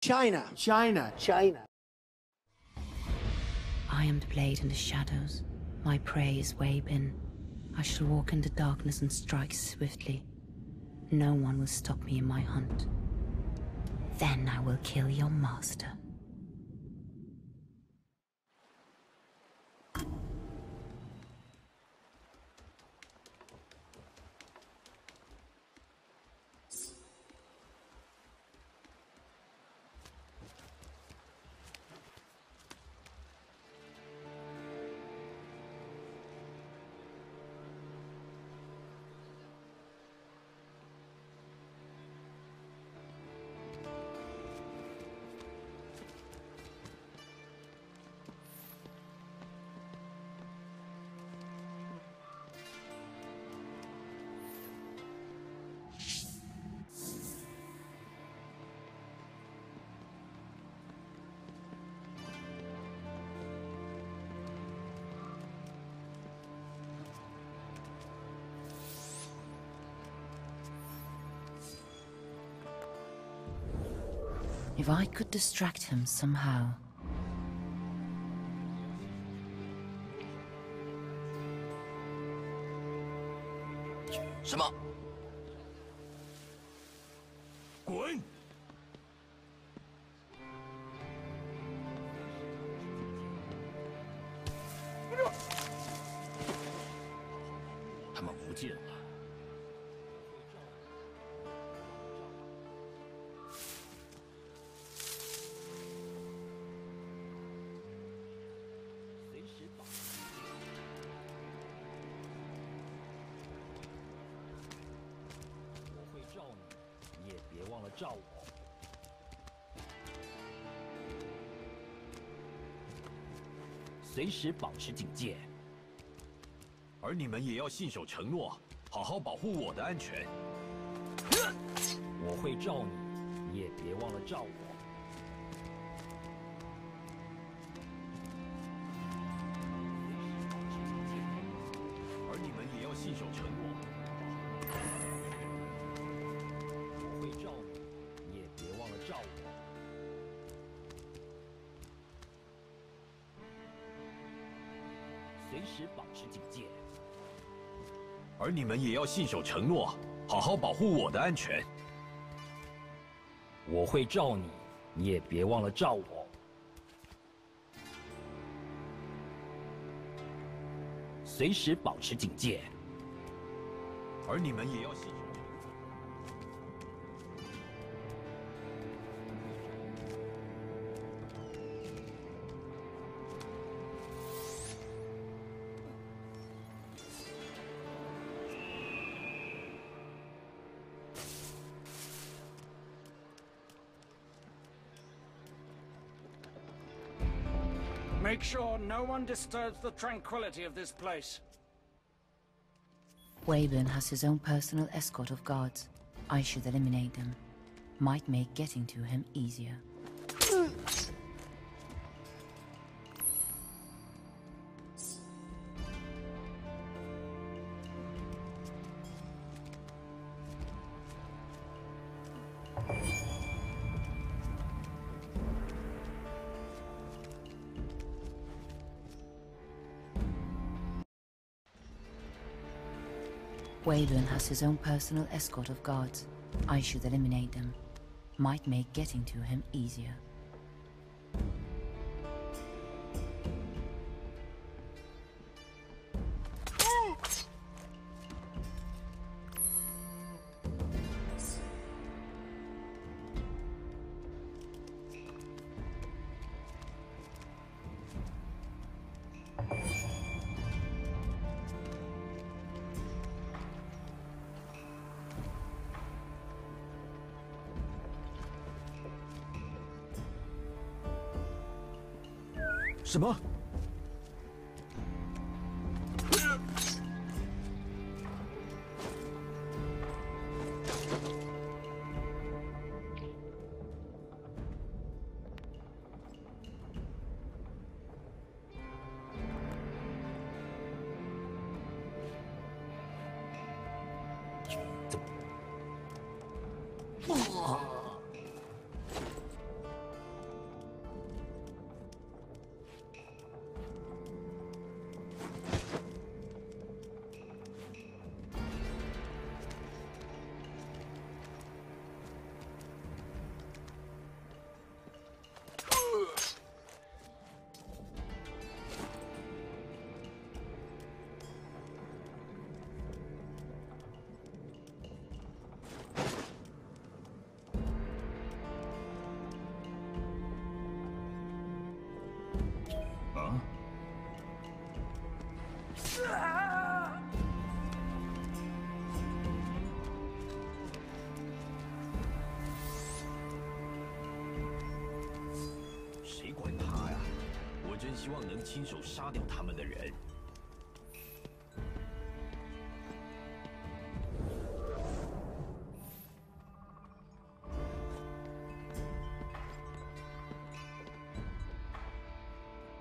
China. China. China. I am the blade in the shadows. My prey is Wabin. I shall walk in the darkness and strike swiftly. No one will stop me in my hunt. Then I will kill your master. If I could distract him somehow. 什照我。随时保持警戒。而你们也要信守承诺，好好保护我的安全。我会照你，你也别忘了照我。随时保持警戒。而你们也要信守承诺，好好保护我的安全。我会罩你，你也别忘了罩我。随时保持警戒。而你们也要信守 Make sure no one disturbs the tranquility of this place. Wayburn has his own personal escort of guards. I should eliminate them. Might make getting to him easier. Wabin has his own personal escort of guards. I should eliminate them. Might make getting to him easier. “什么？不谁管他呀？我真希望能亲手杀掉他们的人。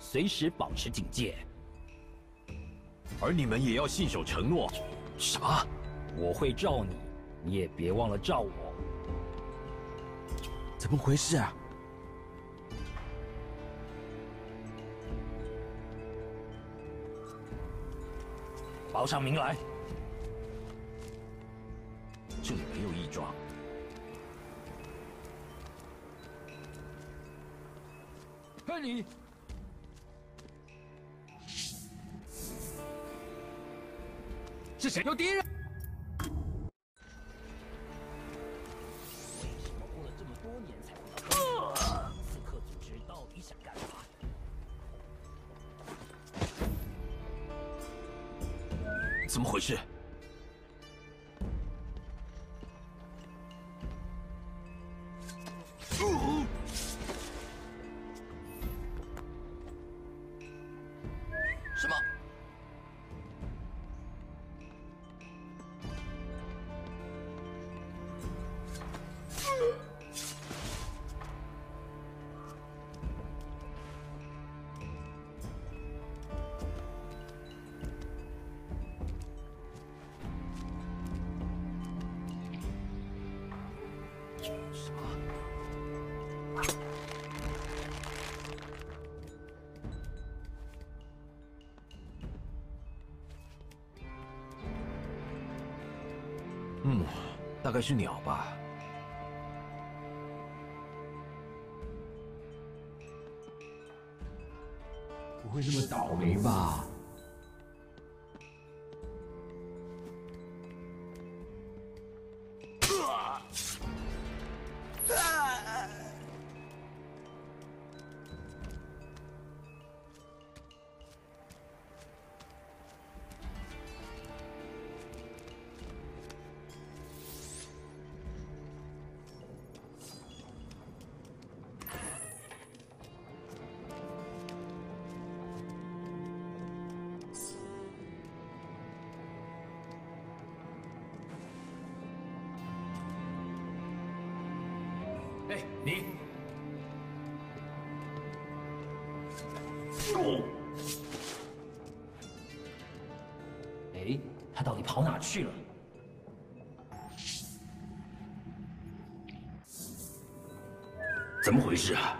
随时保持警戒。而你们也要信守承诺。什么？我会罩你，你也别忘了罩我。怎么回事啊？报上名来。这里没有义庄。嘿，你！是谁？有敌人！为什么过了这么多年才碰到？刺客组织到底想干嘛？怎么回事？嗯，大概是鸟吧。不会这么倒霉吧？哎，你！哎，他到底跑哪去了？怎么回事啊？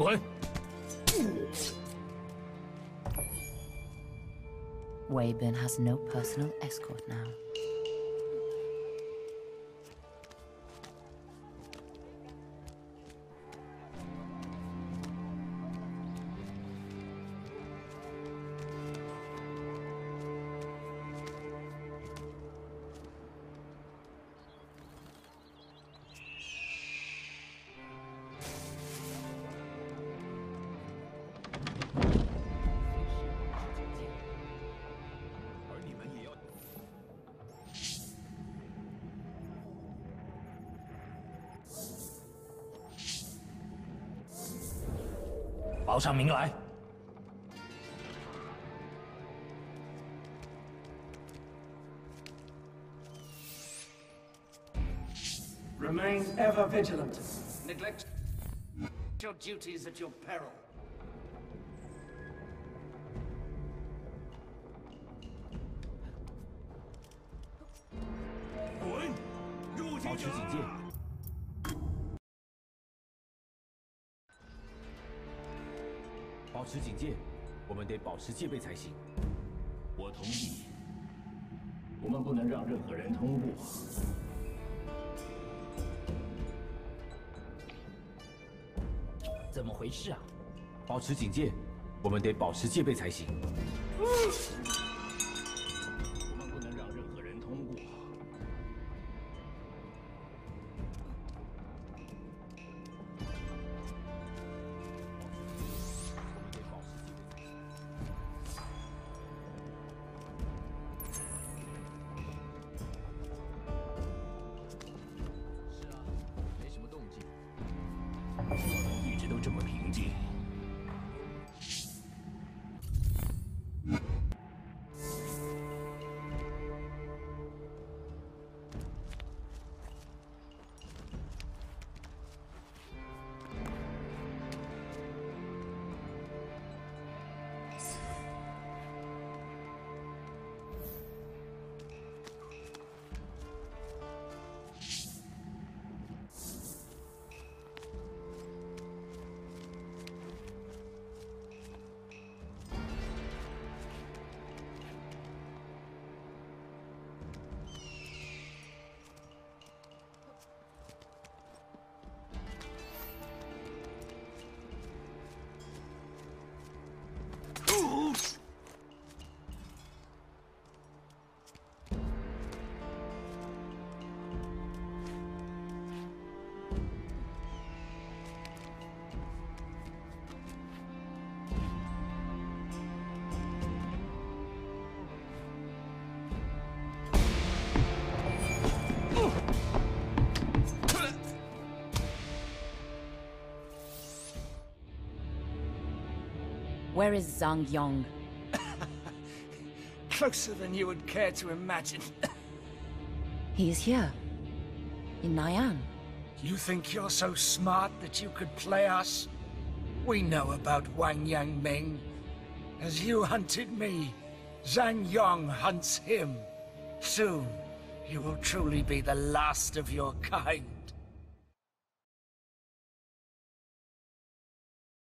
滚！Wayburn has no personal escort now. 报上名来。Remain ever vigilant. Neglect your duties at your peril. 保持警戒，我们得保持戒备才行。我同意。我们不能让任何人通过。怎么回事啊？保持警戒，我们得保持戒备才行。我 Where is Zhang Yong? Closer than you would care to imagine. He is here. In Nyan. you think you're so smart that you could play us? We know about Wang Yang Ming. As you hunted me, Zhang Yong hunts him. Soon, you will truly be the last of your kind.